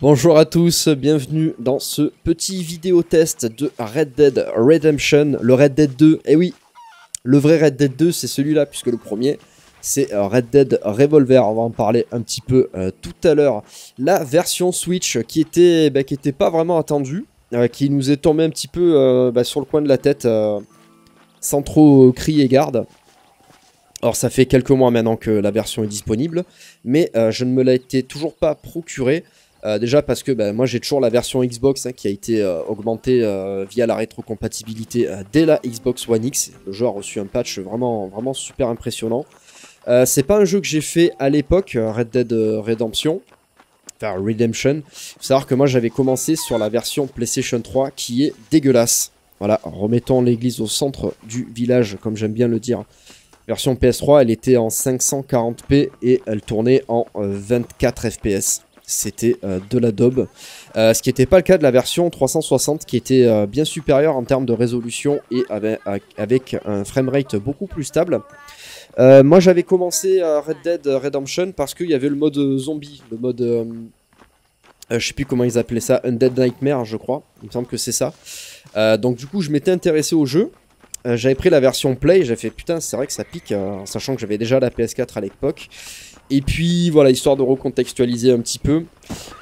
Bonjour à tous, bienvenue dans ce petit vidéo test de Red Dead Redemption, le Red Dead 2. Et oui, le vrai Red Dead 2 c'est celui-là puisque le premier c'est euh, Red Dead Revolver, on va en parler un petit peu euh, tout à l'heure. La version Switch qui était, bah, pas vraiment attendue, euh, qui nous est tombée un petit peu bah, sur le coin de la tête sans trop crier garde. Alors ça fait quelques mois maintenant que la version est disponible, mais je ne me l'ai toujours pas procuré. Euh, déjà parce que bah, moi j'ai toujours la version Xbox hein, qui a été euh, augmentée euh, via la rétrocompatibilité dès la Xbox One X. Le jeu a reçu un patch vraiment, vraiment super impressionnant. c'est pas un jeu que j'ai fait à l'époque, Red Dead Redemption. Enfin, Redemption. Faut savoir que moi j'avais commencé sur la version PlayStation 3 qui est dégueulasse. Voilà, remettons l'église au centre du village, comme j'aime bien le dire. Version PS3, elle était en 540p et elle tournait en 24 FPS c'était euh, de la daube. Euh, ce qui n'était pas le cas de la version 360 qui était euh, bien supérieure en termes de résolution et avec, un framerate beaucoup plus stable. moi j'avais commencé Red Dead Redemption parce qu'il y avait le mode zombie, le mode... je sais plus comment ils appelaient ça, Undead Nightmare je crois, il me semble que c'est ça. donc du coup je m'étais intéressé au jeu, j'avais pris la version Play, j'ai fait putain c'est vrai que ça pique, sachant que j'avais déjà la PS4 à l'époque. Et puis voilà, histoire de recontextualiser un petit peu.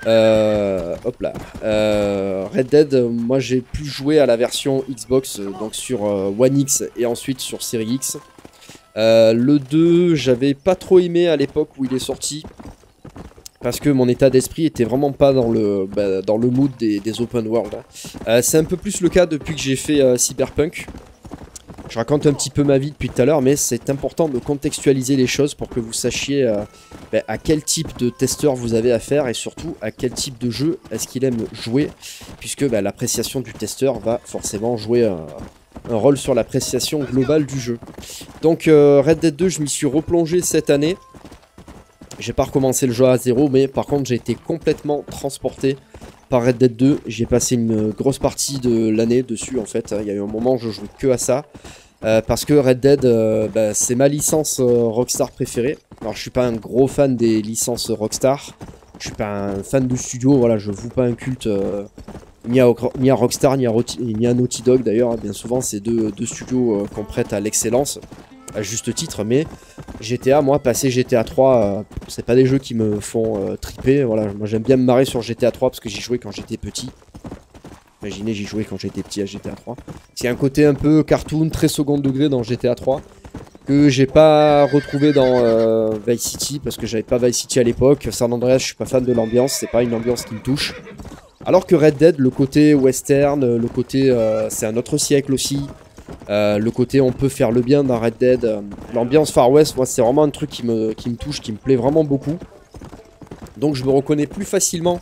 Euh, hop là. Euh, Red Dead, moi j'ai pu jouer à la version Xbox, euh, donc sur One X et ensuite sur Series X. le 2, j'avais pas trop aimé à l'époque où il est sorti. Parce que mon état d'esprit était vraiment pas dans le, bah, mood des, open world. C'est un peu plus le cas depuis que j'ai fait Cyberpunk. Je raconte un petit peu ma vie depuis tout à l'heure, mais c'est important de contextualiser les choses pour que vous sachiez euh, ben, à quel type de testeur vous avez affaire et surtout à quel type de jeu est-ce qu'il aime jouer, puisque ben, l'appréciation du testeur va forcément jouer un, rôle sur l'appréciation globale du jeu. Donc euh, Red Dead 2, je m'y suis replongé cette année. J'ai pas recommencé le jeu à zéro, mais par contre j'ai été complètement transporté par Red Dead 2. J'ai passé une grosse partie de l'année dessus en fait. Il y a eu un moment où je jouais que à ça. Euh, parce que Red Dead, euh, bah, c'est ma licence euh, Rockstar préférée. Alors je suis pas un gros fan des licences Rockstar. Je suis pas un fan de studio, voilà, je vous pas un culte ni, à, Rockstar ni à, Naughty Dog d'ailleurs. Bien souvent, c'est deux, studios qu'on prête à l'excellence à juste titre, mais GTA, moi, passer GTA 3, euh, c'est pas des jeux qui me font triper. Voilà, moi j'aime bien me marrer sur GTA 3 parce que j'y jouais quand j'étais petit. Imaginez, j'y jouais quand j'étais petit à GTA 3. C'est un côté un peu cartoon, très second degré dans GTA 3 que j'ai pas retrouvé dans euh, Vice City parce que j'avais pas Vice City à l'époque. San Andreas, je suis pas fan de l'ambiance, c'est pas une ambiance qui me touche. Alors que Red Dead, le côté western, le côté c'est un autre siècle aussi, euh, le côté on peut faire le bien dans Red Dead, euh, l'ambiance Far West, moi c'est vraiment un truc qui me, qui me touche, qui me plaît vraiment beaucoup. Donc je me reconnais plus facilement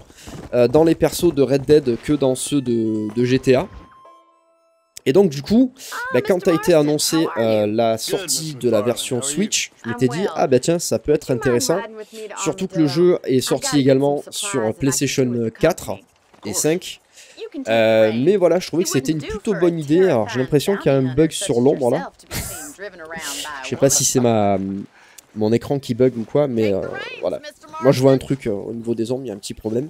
euh, dans les persos de Red Dead que dans ceux de, GTA. Et donc du coup, bah, quand a été annoncé la sortie de la version Switch, je m'étais dit, ah bah tiens, ça peut être intéressant. Surtout que le jeu est sorti également sur PlayStation 4 et 5. Euh, mais voilà, je trouvais que c'était une plutôt bonne idée. Alors j'ai l'impression qu'il y a un bug sur l'ombre là. je sais pas si c'est ma mon écran qui bug ou quoi, mais euh, voilà. Moi je vois un truc euh, au niveau des ombres, il y a un petit problème.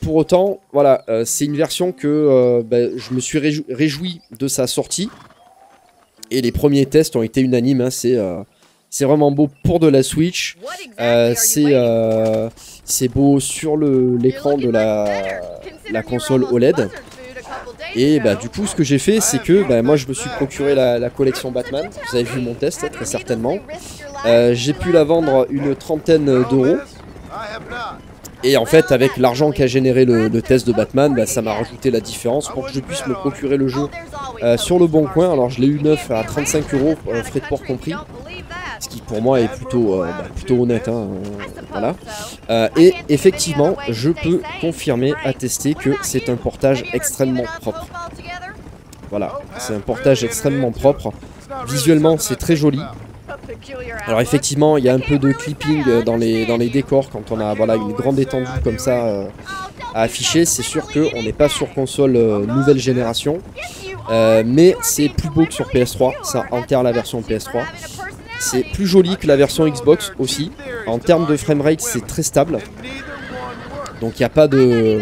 pour autant, voilà, c'est une version que bah, je me suis réjoui de sa sortie. Et les premiers tests ont été unanimes. Hein, c'est c'est vraiment beau pour de la Switch. c'est c'est beau sur l'écran de la, la console OLED. Et bah du coup ce que j'ai fait c'est que bah, moi je me suis procuré la, collection Batman, vous avez vu mon test très certainement. Euh, j'ai pu la vendre une trentaine d'euros. Et en fait avec l'argent qu'a généré le, test de Batman, bah, ça m'a rajouté la différence pour que je puisse me procurer le jeu euh, sur le bon coin. Alors je l'ai eu neuf à 35 euros, euh, frais de port compris ce qui pour moi est plutôt, bah, plutôt honnête. Hein, voilà. Et effectivement, je peux confirmer, attester que c'est un portage extrêmement propre. Voilà, c'est un portage extrêmement propre. Visuellement, c'est très joli. Alors effectivement, il y a un peu de clipping dans les, dans les décors quand on a voilà, une grande étendue comme ça à afficher. C'est sûr qu'on n'est pas sur console nouvelle génération. mais c'est plus beau que sur PS3, ça enterre la version PS3. C'est plus joli que la version Xbox aussi. En termes de framerate, c'est très stable. Donc il n'y a pas de...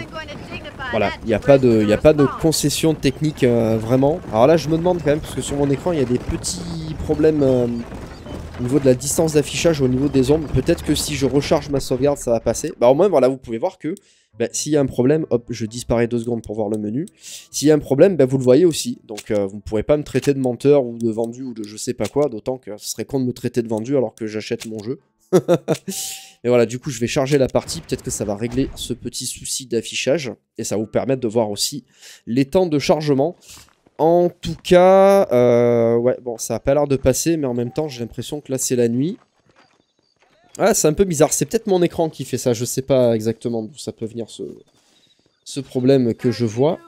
Voilà, il n'y a, pas de, a pas de concession technique euh, vraiment. Alors là, je me demande quand même, parce que sur mon écran, il y a des petits problèmes euh, au niveau de la distance d'affichage, au niveau des ombres. Peut-être que si je recharge ma sauvegarde, ça va passer. Bah au moins, voilà, vous pouvez voir que bah, s'il y a un problème, hop, je disparais deux secondes pour voir le menu. S'il y a un problème, bah, vous le voyez aussi. Donc euh, vous ne pourrez pas me traiter de menteur ou de vendu ou de je sais pas quoi, d'autant que ce serait con de me traiter de vendu alors que j'achète mon jeu. Et voilà, du coup, je vais charger la partie. Peut-être que ça va régler ce petit souci d'affichage. Et ça va vous permettre de voir aussi les temps de chargement. En tout cas, euh, ouais, bon, ça a pas l'air de passer, mais en même temps, j'ai l'impression que là, c'est la nuit. Ah, c'est un peu bizarre. C'est peut-être mon écran qui fait ça. Je sais pas exactement d'où ça peut venir, ce, problème que je vois.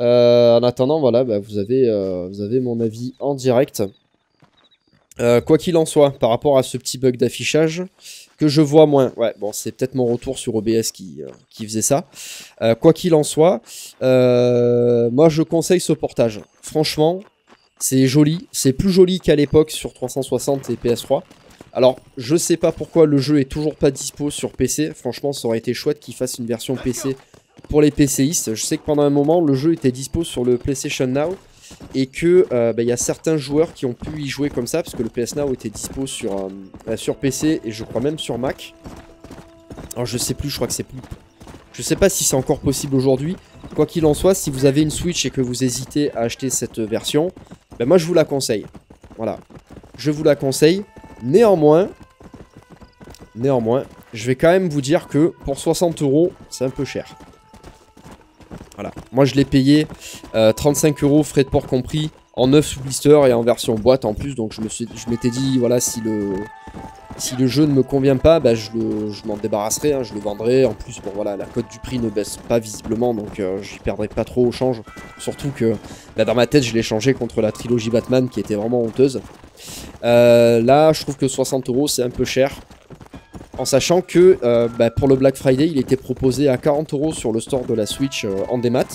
Euh, en attendant, voilà, bah, euh, vous avez mon avis en direct. quoi qu'il en soit, par rapport à ce petit bug d'affichage, que je vois moins. Ouais, bon, c'est peut-être mon retour sur OBS qui, euh, qui faisait ça. Euh, quoi qu'il en soit, euh, moi je conseille ce portage. Franchement, c'est joli. C'est plus joli qu'à l'époque sur 360 et PS3. Alors, je sais pas pourquoi le jeu est toujours pas dispo sur PC. Franchement, ça aurait été chouette qu'il fasse une version PC pour les PCistes. Je sais que pendant un moment, le jeu était dispo sur le PlayStation Now et que euh, bah, il y a certains joueurs qui ont pu y jouer comme ça parce que le PS Now était dispo sur, euh, bah, sur PC et je crois même sur Mac. Alors je sais plus, je crois que c'est plus. Je sais pas si c'est encore possible aujourd'hui. Quoi qu'il en soit, si vous avez une Switch et que vous hésitez à acheter cette version, ben moi je vous la conseille. Voilà. Je vous la conseille. Néanmoins, néanmoins, je vais quand même vous dire que pour 60 euros, c'est un peu cher. Voilà. Moi, je l'ai payé 35 euh, euros, frais de port compris, en 9 sous blister et en version boîte en plus. Donc, je m'étais dit, voilà, si le, si le jeu ne me convient pas, bah, je, m'en débarrasserai, hein, je le vendrai. En plus, bon, voilà, la cote du prix ne baisse pas visiblement, donc euh, j'y perdrai pas trop au change. Surtout que là, dans ma tête, je l'ai changé contre la trilogie Batman qui était vraiment honteuse. Euh, là, je trouve que 60 euros, c'est un peu cher. En sachant que euh, bah, pour le Black Friday, il était proposé à 40 euros sur le store de la Switch euh, en démat.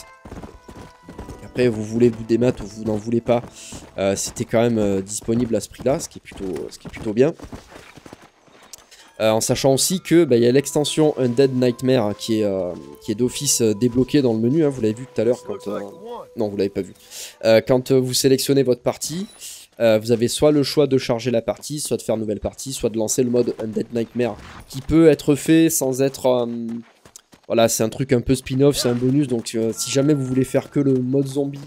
Après, vous voulez vous démat ou vous n'en voulez pas, euh, c'était quand même disponible à ce prix-là, ce, qui est plutôt, ce qui est plutôt bien. en sachant aussi que bah, y a l'extension Undead Nightmare qui est, est d'office débloquée dans le menu. Hein, vous l'avez vu tout à l'heure quand... non, vous l'avez pas vu. quand vous sélectionnez votre partie, euh, vous avez soit le choix de charger la partie, soit de faire nouvelle partie, soit de lancer le mode Undead Nightmare, qui peut être fait sans être... Euh, voilà, c'est un truc un peu spin-off, c'est un bonus, donc euh, si jamais vous voulez faire que le mode zombie,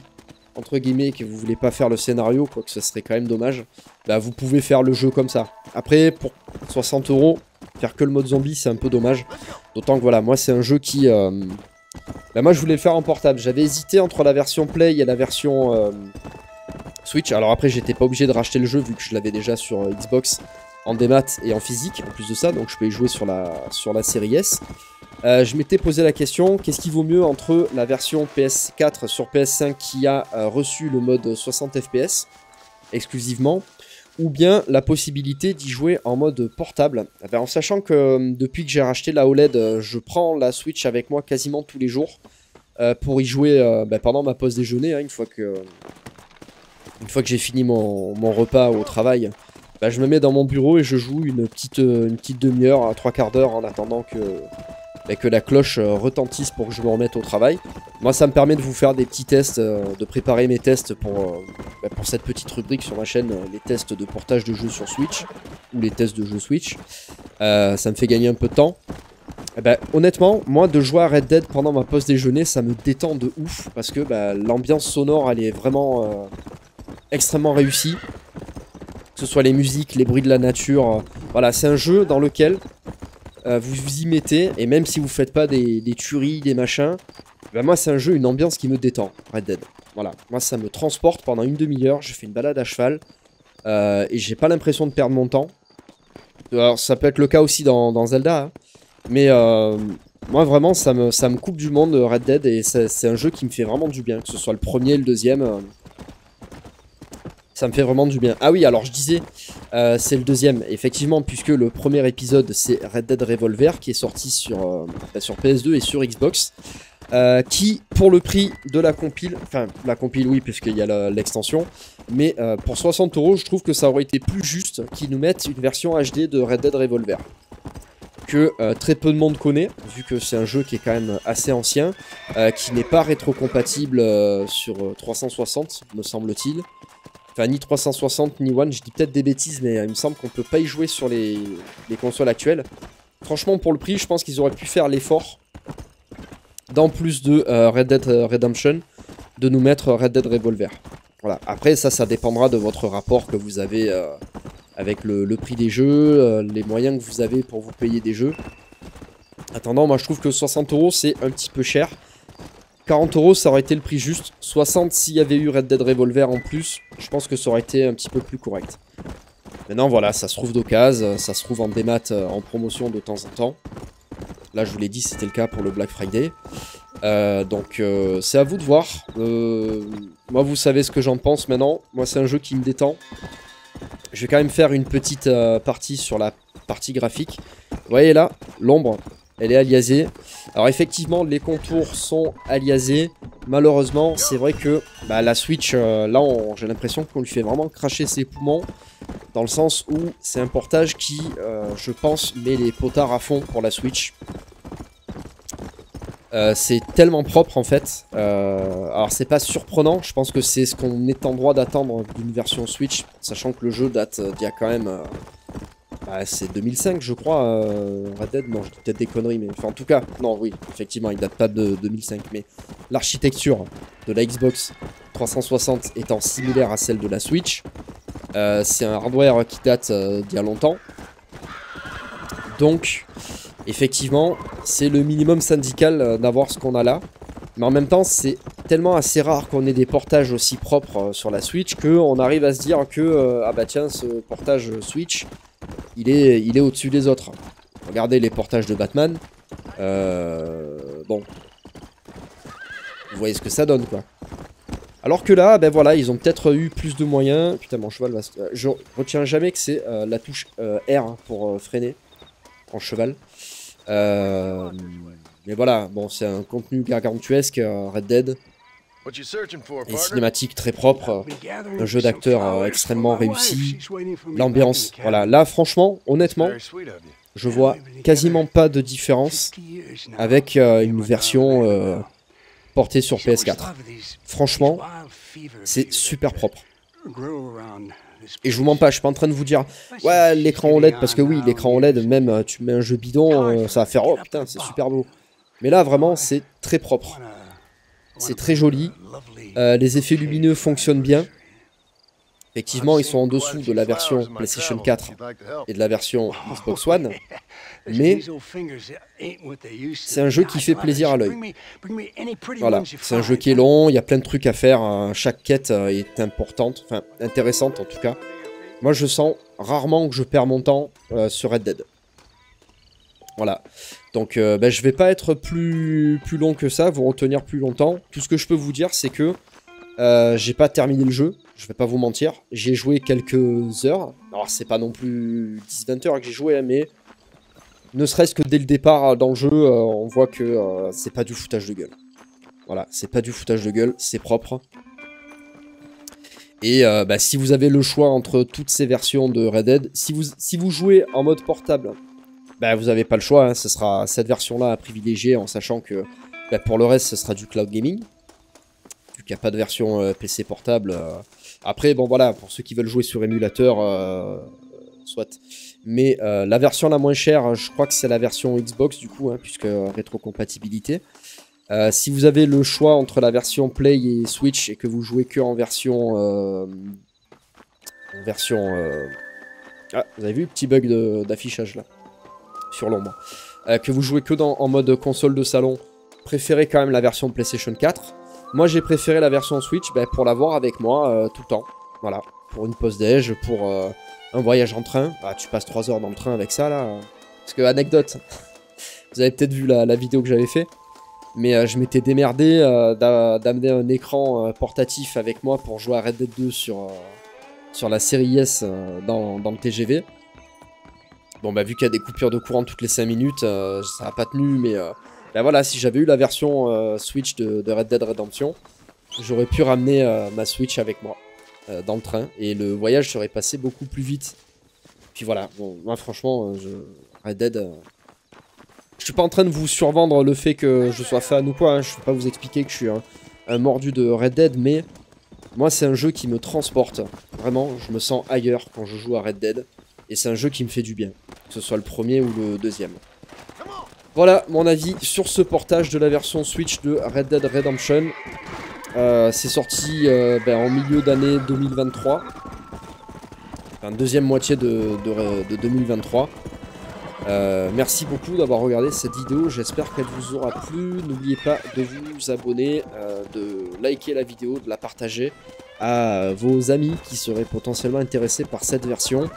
entre guillemets, que vous voulez pas faire le scénario, quoi que ça serait quand même dommage, bah vous pouvez faire le jeu comme ça. Après, pour 60 euros, faire que le mode zombie, c'est un peu dommage. D'autant que voilà, moi c'est un jeu qui... Bah moi je voulais le faire en portable. J'avais hésité entre la version Play et la version Switch. Alors après, j'étais pas obligé de racheter le jeu vu que je l'avais déjà sur euh, Xbox en démat et en physique en plus de ça, donc je peux y jouer sur la, sur la série S. Euh, je m'étais posé la question, qu'est-ce qui vaut mieux entre la version PS4 sur PS5 qui a euh, reçu le mode 60 FPS exclusivement, ou bien la possibilité d'y jouer en mode portable? Eh ben, en sachant que depuis que j'ai racheté la OLED, je prends la Switch avec moi quasiment tous les jours pour y jouer ben, pendant ma pause déjeuner, hein, une fois que une fois que j'ai fini mon, repas au travail, bah, je me mets dans mon bureau et je joue une petite, euh, une petite demi-heure trois quarts d'heure en attendant que, bah, que la cloche euh, retentisse pour que je me remette au travail. Moi, ça me permet de vous faire des petits tests, euh, de préparer mes tests pour, bah, pour cette petite rubrique sur ma chaîne, les tests de portage de jeux sur Switch, ou les tests de jeux Switch. ça me fait gagner un peu de temps. Eh ben, honnêtement, moi de jouer à Red Dead pendant ma pause déjeuner, ça me détend de ouf parce que l'ambiance sonore elle est vraiment, extrêmement réussi. Que ce soit les musiques, les bruits de la nature. Euh, voilà, c'est un jeu dans lequel euh, vous vous y mettez. Et même si vous faites pas des, tueries, des machins, ben moi c'est un jeu, une ambiance qui me détend. Red Dead. Voilà, moi ça me transporte pendant une demi-heure. Je fais une balade à cheval. Euh, et j'ai pas l'impression de perdre mon temps. Alors ça peut être le cas aussi dans, Zelda. Hein. Mais moi vraiment ça me, ça me coupe du monde Red Dead. Et c'est un jeu qui me fait vraiment du bien. Que ce soit le premier, le deuxième. Ça me fait vraiment du bien. Ah oui, alors je disais, euh, c'est le deuxième, effectivement, puisque le premier épisode, c'est Red Dead Revolver, qui est sorti sur, euh, bah, sur PS2 et sur Xbox. Euh, qui, pour le prix de la compile, enfin, la compile, oui, puisqu'il y a l'extension, mais pour 60 euros, je trouve que ça aurait été plus juste qu'ils nous mettent une version HD de Red Dead Revolver. que très peu de monde connaît, vu que c'est un jeu qui est quand même assez ancien, qui n'est pas rétrocompatible sur 360, me semble-t-il. Enfin, ni 360 ni One, je dis peut-être des bêtises, mais il me semble qu'on peut pas y jouer sur les, consoles actuelles. Franchement, pour le prix, je pense qu'ils auraient pu faire l'effort, dans plus de Red Dead Redemption, de nous mettre Red Dead Revolver. Voilà. Après, ça, ça dépendra de votre rapport que vous avez euh, avec le, prix des jeux, euh, les moyens que vous avez pour vous payer des jeux. Attendant, moi je trouve que 60 euros c'est un petit peu cher. 40 euros ça aurait été le prix juste. 60 s'il y avait eu Red Dead Revolver en plus, je pense que ça aurait été un petit peu plus correct. Maintenant voilà, ça se trouve d'occasion, ça se trouve en démat euh, en promotion de temps en temps. Là je vous l'ai dit, c'était le cas pour le Black Friday. Euh, donc euh, c'est à vous de voir. Moi vous savez ce que j'en pense maintenant. Moi c'est un jeu qui me détend. Je vais quand même faire une petite partie sur la partie graphique. Vous voyez là, l'ombre, elle est aliasée. Alors effectivement les contours sont aliasés. Malheureusement c'est vrai que bah, la Switch, là j'ai l'impression qu'on lui fait vraiment cracher ses poumons. Dans le sens où c'est un portage qui, je pense, met les potards à fond pour la Switch. Euh, c'est tellement propre en fait. Euh, alors c'est pas surprenant, je pense que c'est ce qu'on est en droit d'attendre d'une version Switch, sachant que le jeu date d'il y a quand même... Euh, bah, c'est 2005 je crois, Red Dead, non je dis peut-être des conneries, mais en tout cas, non oui, effectivement il date pas de 2005, mais l'architecture de la Xbox 360 étant similaire à celle de la Switch, c'est un hardware qui date d'il y a longtemps, donc effectivement, c'est le minimum syndical euh, d'avoir ce qu'on a là. Mais en même temps, c'est tellement assez rare qu'on ait des portages aussi propres euh, sur la Switch qu'on arrive à se dire que, euh, ah bah tiens, ce portage Switch, il est, au-dessus des autres. Regardez les portages de Batman. bon. Vous voyez ce que ça donne, quoi. Alors que là, ben voilà, ils ont peut-être eu plus de moyens. Putain, mon cheval va... Je retiens jamais que c'est la touche R pour freiner en cheval. Euh, mais voilà, bon, c'est un contenu gargantuesque, euh, Red Dead. Et cinématique très propre, un jeu d'acteur euh, extrêmement réussi, l'ambiance, voilà. Là, franchement, honnêtement, je vois quasiment pas de différence avec une version portée sur PS4. Franchement, c'est super propre. Et je vous mens pas, je suis pas en train de vous dire ouais l'écran OLED parce que oui l'écran OLED même euh, tu mets un jeu bidon euh, ça va faire oh putain c'est super beau. Mais là vraiment c'est très propre, c'est très joli, euh, les effets lumineux fonctionnent bien. Effectivement, ils sont en dessous de la version PlayStation 4 et de la version Xbox One, mais c'est un jeu qui fait plaisir à l'œil. Voilà, c'est un jeu qui est long, il y a plein de trucs à faire, hein. chaque quête euh, est importante, enfin intéressante en tout cas. Moi je sens rarement que je perds mon temps euh, sur Red Dead. Voilà, donc euh, ben, je vais pas être plus, long que ça, vous retenir plus longtemps. Tout ce que je peux vous dire c'est que j'ai pas terminé le jeu, je vais pas vous mentir. J'ai joué quelques heures. Alors, c'est pas non plus 10-20 heures que j'ai joué, mais ne serait-ce que dès le départ euh, dans le jeu, euh, on voit que euh, c'est pas du foutage de gueule. Voilà, c'est pas du foutage de gueule, c'est propre. Et bah, si vous avez le choix entre toutes ces versions de Red Dead, si vous jouez en mode portable, bah, vous n'avez pas le choix, hein. ce sera cette version-là à privilégier en sachant que bah, pour le reste, ce sera du cloud gaming. Vu qu'il n'y a pas de version PC portable, après, bon voilà, pour ceux qui veulent jouer sur émulateur, euh, soit. Mais euh, la version la moins chère, je crois que c'est la version Xbox du coup, hein, puisque rétrocompatibilité. Euh, si vous avez le choix entre la version Play et Switch et que vous jouez que en version... en version... Ah, vous avez vu, petit bug d'affichage là, sur l'ombre. que vous jouez que dans, en mode console de salon, préférez quand même la version PlayStation 4. Moi, j'ai préféré la version Switch ben, pour l'avoir avec moi euh, tout le temps. Voilà, pour une pause déj, pour euh, un voyage en train. Ah, tu passes 3 heures dans le train avec ça, là. Parce que, anecdote, vous avez peut-être vu la, vidéo que j'avais fait. Mais euh, je m'étais démerdé d'amener un écran portatif avec moi pour jouer à Red Dead 2 sur, sur la série S dans, le TGV. Bon, bah, vu qu'il y a des coupures de courant toutes les 5 minutes, ça n'a pas tenu, mais ben voilà, si j'avais eu la version euh, Switch de, Red Dead Redemption, j'aurais pu ramener euh, ma Switch avec moi euh, dans le train et le voyage serait passé beaucoup plus vite. Puis voilà, bon, moi franchement, Red Dead, Je suis pas en train de vous survendre le fait que je sois fan ou quoi, hein. je vais pas vous expliquer que je suis un, mordu de Red Dead, mais moi c'est un jeu qui me transporte. Vraiment, je me sens ailleurs quand je joue à Red Dead, et c'est un jeu qui me fait du bien, que ce soit le premier ou le deuxième. Voilà mon avis sur ce portage de la version Switch de Red Dead Redemption. Euh, c'est sorti euh, ben, en milieu d'année 2023. Enfin, deuxième moitié de, 2023. Euh, merci beaucoup d'avoir regardé cette vidéo, j'espère qu'elle vous aura plu. N'oubliez pas de vous abonner, de liker la vidéo, de la partager à vos amis qui seraient potentiellement intéressés par cette version.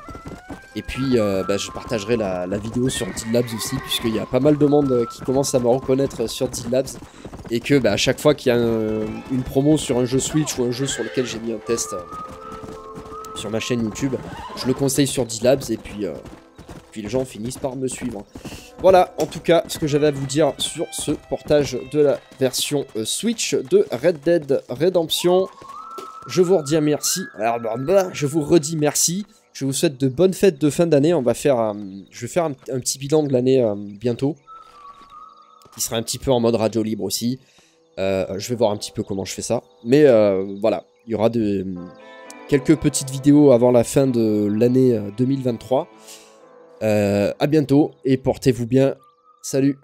Et puis, euh, bah, je partagerai la, vidéo sur Labs aussi, puisqu'il y a pas mal de monde euh, qui commence à me reconnaître sur Labs. Et que bah, à chaque fois qu'il y a une promo sur un jeu Switch ou un jeu sur lequel j'ai mis un test euh, sur ma chaîne YouTube, je le conseille sur Labs et puis, puis les gens finissent par me suivre. Voilà, en tout cas, ce que j'avais à vous dire sur ce portage de la version Switch de Red Dead Redemption. Je vous redis merci. Alors, bah, je vous redis merci. Je vous souhaite de bonnes fêtes de fin d'année. On va faire, euh, je vais faire un, petit bilan de l'année euh, bientôt, qui sera un petit peu en mode radio libre aussi. Euh, je vais voir un petit peu comment je fais ça. Mais voilà, il y aura quelques petites vidéos avant la fin de l'année 2023. à bientôt et portez-vous bien. Salut